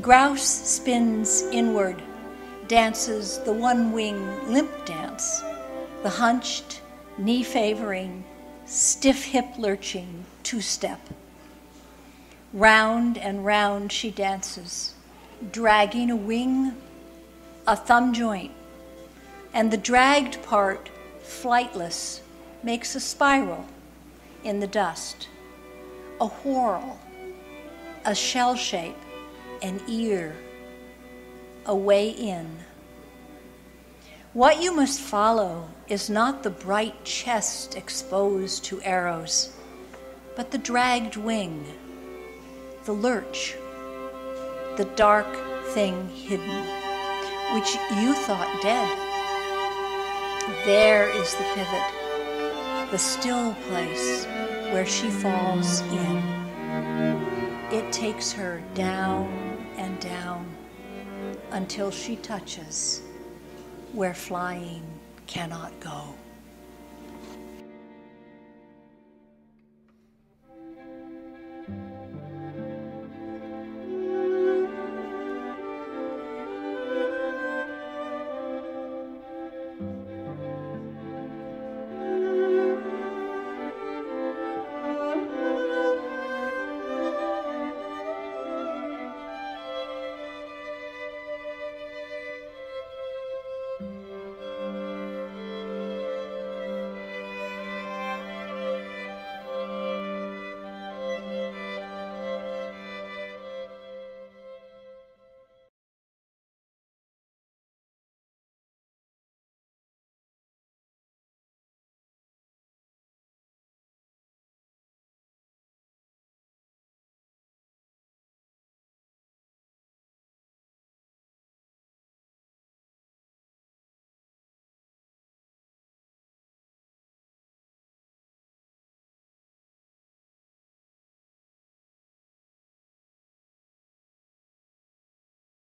grouse spins inward, dances the one wing limp dance, the hunched, knee favoring, stiff hip lurching two step. Round and round she dances, dragging a wing, a thumb joint, and the dragged part, flightless, makes a spiral in the dust, a whorl, a shell shape, an ear, a way in. What you must follow is not the bright chest exposed to arrows, but the dragged wing, the lurch, the dark thing hidden, which you thought dead. There is the pivot, the still place where she falls in. It takes her down and down until she touches where flying cannot go.